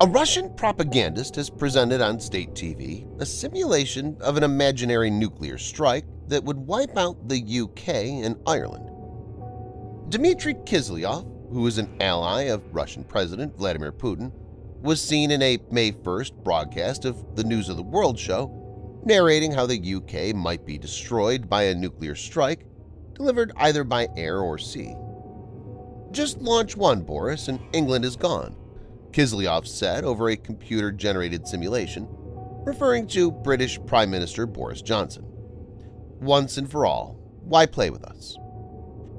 A Russian propagandist has presented on state TV a simulation of an imaginary nuclear strike that would wipe out the UK and Ireland. Dmitry Kiselyov, who is an ally of Russian President Vladimir Putin, was seen in a May 1st broadcast of the News of the World show narrating how the UK might be destroyed by a nuclear strike delivered either by air or sea. Just launch one, Boris, and England is gone, Kiselyov said over a computer-generated simulation, referring to British Prime Minister Boris Johnson. Once and for all, why play with us?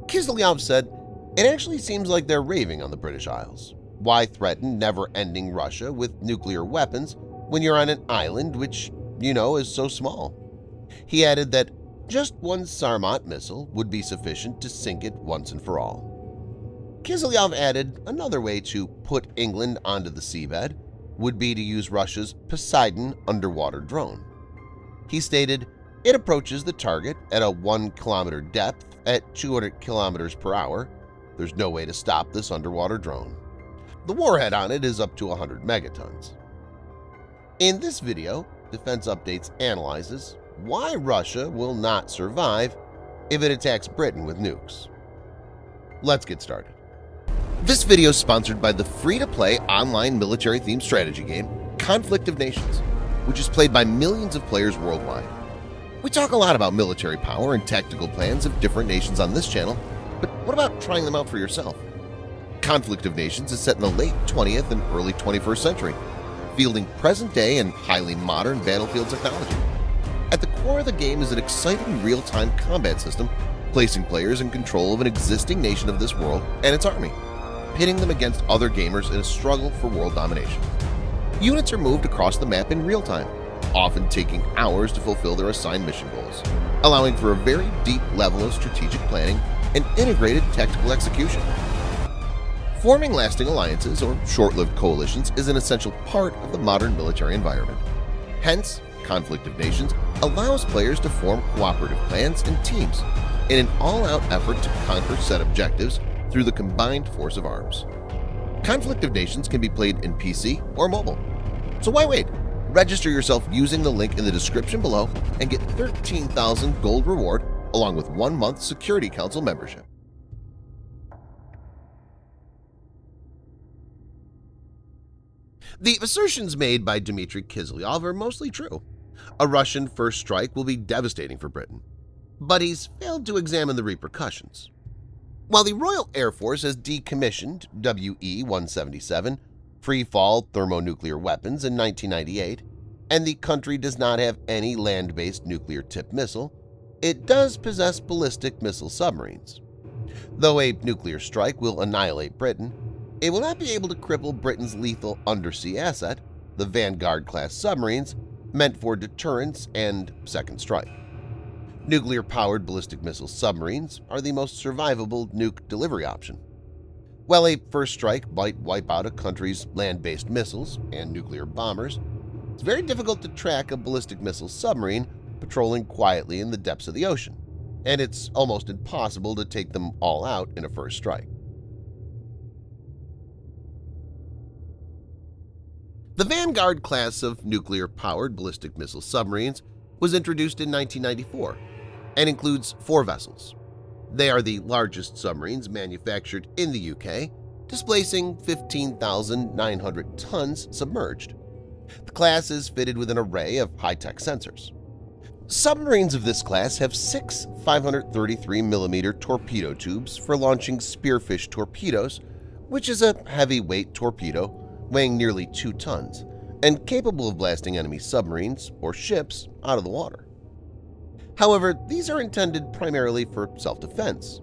Kiselyov said, it actually seems like they're raving on the British Isles. Why threaten never-ending Russia with nuclear weapons when you're on an island which, you know, is so small? He added that just one Sarmat missile would be sufficient to sink it once and for all. Kiselyov added another way to put England onto the seabed would be to use Russia's Poseidon underwater drone. He stated, it approaches the target at a 1 kilometer depth at 200 kilometers per hour. There's no way to stop this underwater drone. The warhead on it is up to 100 megatons. In this video, Defense Updates analyzes why Russia will not survive if it attacks Britain with nukes. Let's get started. This video is sponsored by the free-to-play online military-themed strategy game Conflict of Nations, which is played by millions of players worldwide. We talk a lot about military power and tactical plans of different nations on this channel, but what about trying them out for yourself? Conflict of Nations is set in the late 20th and early 21st century, fielding present-day and highly modern battlefield technology. At the core of the game is an exciting real-time combat system placing players in control of an existing nation of this world and its army, pitting them against other gamers in a struggle for world domination. Units are moved across the map in real time, often taking hours to fulfill their assigned mission goals, allowing for a very deep level of strategic planning and integrated tactical execution. Forming lasting alliances or short-lived coalitions is an essential part of the modern military environment. Hence, Conflict of Nations allows players to form cooperative plans and teams in an all-out effort to conquer set objectives through the combined force of arms. Conflict of Nations can be played in PC or mobile. So why wait? Register yourself using the link in the description below and get 13,000 gold reward along with one month Security Council membership. The assertions made by Dmitry Kiselyov are mostly true. A Russian first strike will be devastating for Britain, but he's failed to examine the repercussions. While the Royal Air Force has decommissioned WE-177 free-fall thermonuclear weapons in 1998, and the country does not have any land-based nuclear-tipped missile, it does possess ballistic missile submarines. Though a nuclear strike will annihilate Britain, it will not be able to cripple Britain's lethal undersea asset, the Vanguard-class submarines, meant for deterrence and second strike. Nuclear-powered ballistic missile submarines are the most survivable nuke delivery option. While a first strike might wipe out a country's land-based missiles and nuclear bombers, it's very difficult to track a ballistic missile submarine patrolling quietly in the depths of the ocean, and it's almost impossible to take them all out in a first strike. The Vanguard class of nuclear-powered ballistic missile submarines was introduced in 1994 and includes four vessels. They are the largest submarines manufactured in the UK, displacing 15,900 tons submerged. The class is fitted with an array of high-tech sensors. Submarines of this class have six 533mm torpedo tubes for launching Spearfish torpedoes, which is a heavyweight torpedo weighing nearly 2 tons and capable of blasting enemy submarines or ships out of the water. However, these are intended primarily for self-defense.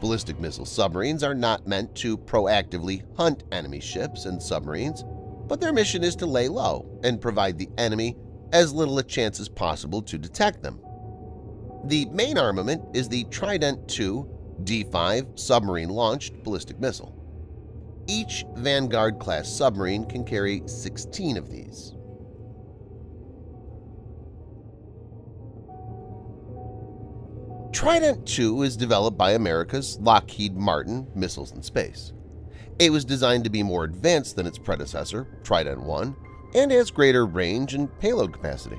Ballistic missile submarines are not meant to proactively hunt enemy ships and submarines, but their mission is to lay low and provide the enemy as little a chance as possible to detect them. The main armament is the Trident II D5 submarine-launched ballistic missile. Each Vanguard-class submarine can carry 16 of these. Trident II is developed by America's Lockheed Martin Missiles and Space. It was designed to be more advanced than its predecessor, Trident 1, and has greater range and payload capacity.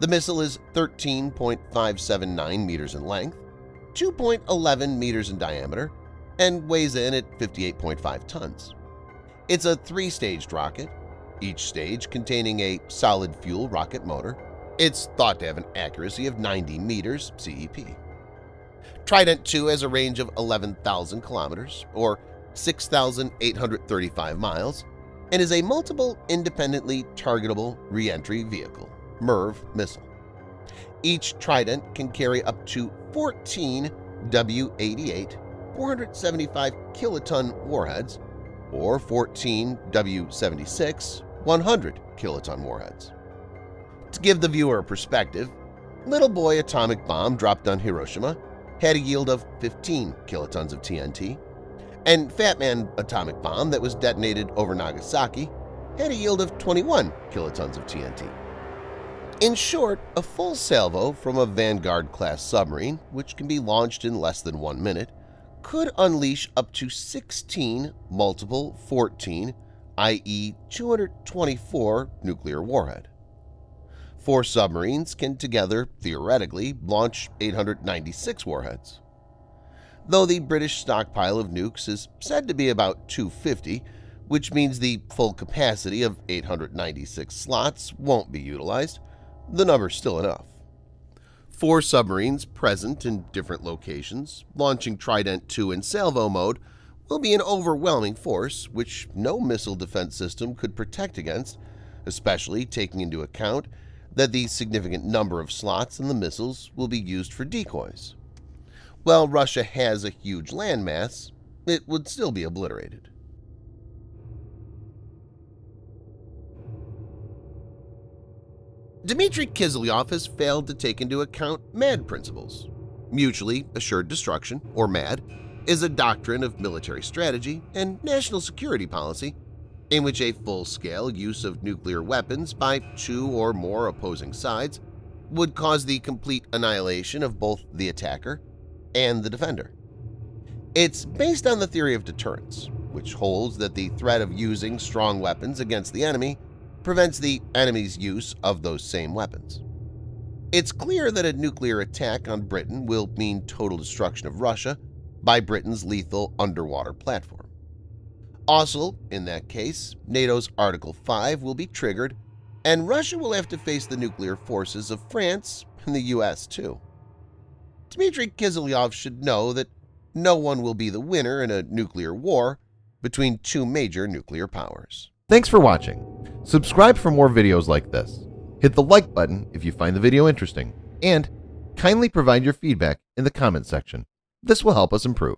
The missile is 13.579 meters in length, 2.11 meters in diameter, and weighs in at 58.5 tons. It's a three-staged rocket, each stage containing a solid fuel rocket motor. It's thought to have an accuracy of 90 meters CEP. Trident 2 has a range of 11,000 kilometers, or 6,835 miles, and is a multiple independently targetable reentry vehicle MIRV missile. Each Trident can carry up to 14 W-88 475 kiloton warheads or 14 W-76 100 kiloton warheads. To give the viewer a perspective, Little Boy atomic bomb dropped on Hiroshima had a yield of 15 kilotons of TNT, and Fat Man atomic bomb that was detonated over Nagasaki had a yield of 21 kilotons of TNT. In short, a full salvo from a Vanguard-class submarine, which can be launched in less than one minute, could unleash up to 16 multiple 14, i.e. 224 nuclear warhead. Four submarines can together, theoretically, launch 896 warheads. Though the British stockpile of nukes is said to be about 250, which means the full capacity of 896 slots won't be utilized, the number's still enough. Four submarines present in different locations, launching Trident II in salvo mode, will be an overwhelming force which no missile defense system could protect against, especially taking into account that the significant number of slots in the missiles will be used for decoys. While Russia has a huge landmass, it would still be obliterated. Dmitry Kiselyov has failed to take into account MAD principles. Mutually Assured Destruction, or MAD, is a doctrine of military strategy and national security policy in which a full-scale use of nuclear weapons by two or more opposing sides would cause the complete annihilation of both the attacker and the defender. It's based on the theory of deterrence, which holds that the threat of using strong weapons against the enemy prevents the enemy's use of those same weapons. It's clear that a nuclear attack on Britain will mean total destruction of Russia by Britain's lethal underwater platform. Also, in that case, NATO's Article 5 will be triggered, and Russia will have to face the nuclear forces of France and the US too. Dmitry Kiselyov should know that no one will be the winner in a nuclear war between two major nuclear powers. Thanks for watching. Subscribe for more videos like this. Hit the like button if you find the video interesting, and kindly provide your feedback in the comment section. This will help us improve.